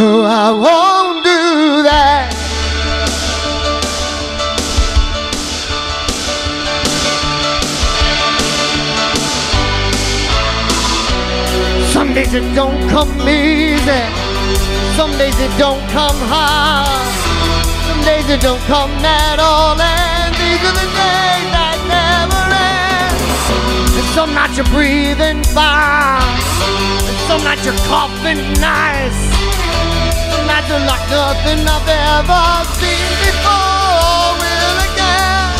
I won't do that. Some days it don't come easy. Some days it don't come hard. Some days it don't come at all. And these are the days that never end. And some nights you're breathing fast. And some nights you're coughing nice. Are like nothing I've ever seen before or will again.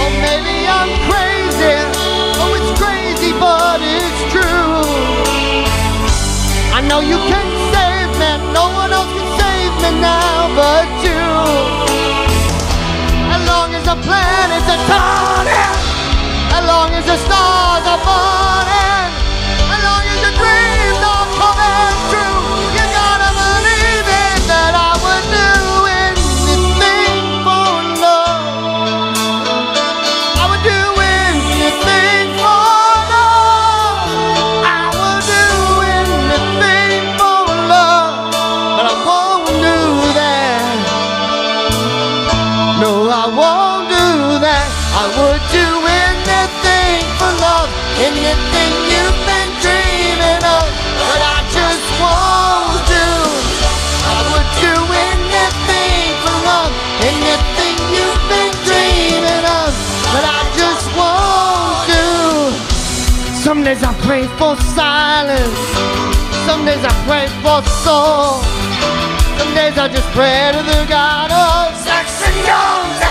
Or maybe I'm crazy. Oh, it's crazy, but it's true. I know you can save me. No one else can save me now but you. As long as the planets are turning, as long as the stars I would do anything for love, anything you've been dreaming of, but I just won't do. I would do anything for love, anything you've been dreaming of, but I just won't do. Some days I pray for silence, some days I pray for soul. Some days I just pray to the God of sex and guns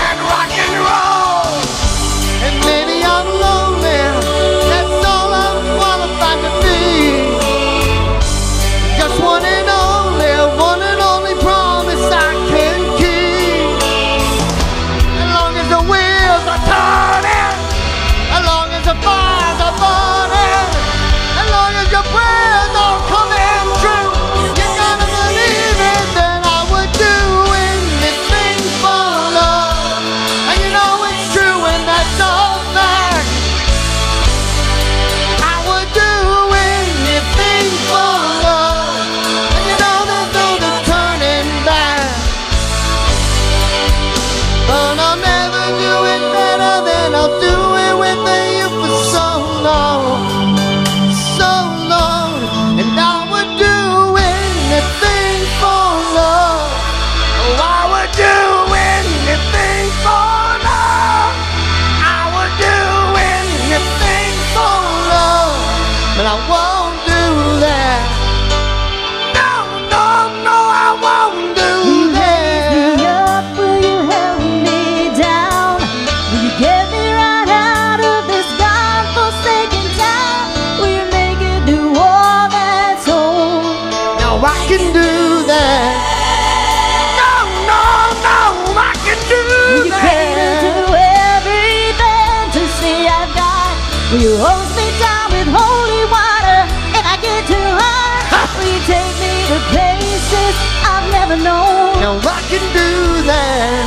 you hose me down with holy water if I get too hot? Will you take me to places I've never known? Now I can do that.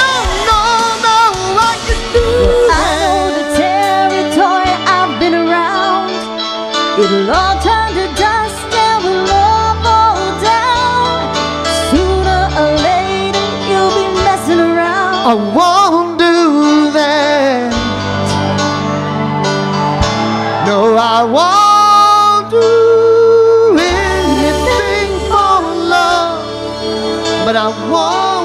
No, no, no, I can do that. I know the territory I've been around. It'll all turn to dust I won't do anything for love, but I won't